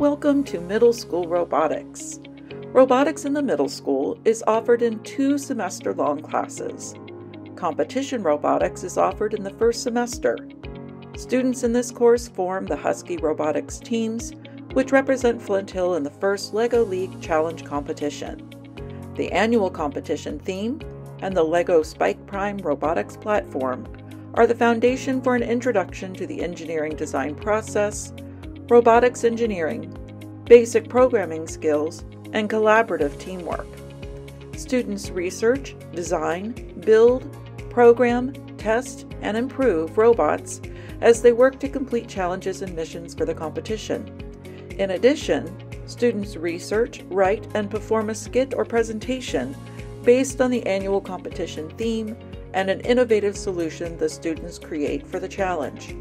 Welcome to Middle School Robotics. Robotics in the middle school is offered in two semester long classes. Competition robotics is offered in the first semester. Students in this course form the Husky Robotics teams, which represent Flint Hill in the first LEGO League Challenge competition. The annual competition theme and the LEGO Spike Prime robotics platform are the foundation for an introduction to the engineering design process, robotics engineering, basic programming skills, and collaborative teamwork. Students research, design, build, program, test, and improve robots as they work to complete challenges and missions for the competition. In addition, students research, write, and perform a skit or presentation based on the annual competition theme and an innovative solution the students create for the challenge.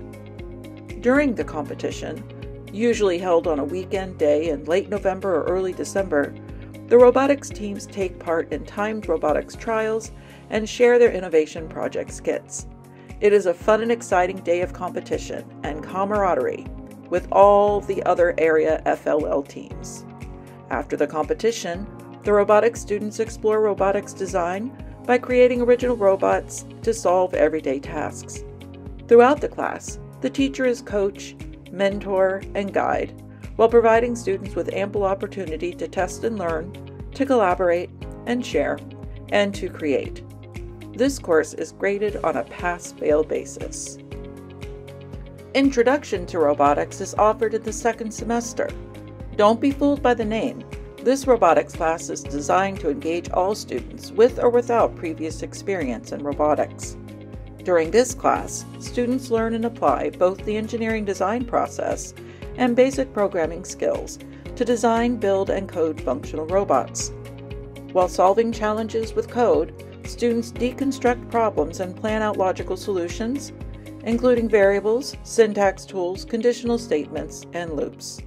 During the competition, usually held on a weekend day in late November or early December, the robotics teams take part in timed robotics trials and share their innovation project skits. It is a fun and exciting day of competition and camaraderie with all the other area FLL teams. After the competition, the robotics students explore robotics design by creating original robots to solve everyday tasks. Throughout the class, the teacher is coach, mentor, and guide while providing students with ample opportunity to test and learn, to collaborate and share, and to create. This course is graded on a pass fail basis. Introduction to Robotics is offered in the second semester. Don't be fooled by the name. This robotics class is designed to engage all students with or without previous experience in robotics. During this class, students learn and apply both the engineering design process and basic programming skills to design, build, and code functional robots. While solving challenges with code, students deconstruct problems and plan out logical solutions, including variables, syntax tools, conditional statements, and loops.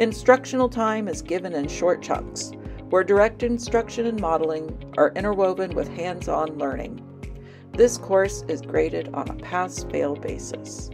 Instructional time is given in short chunks, where direct instruction and modeling are interwoven with hands on learning. This course is graded on a pass fail basis.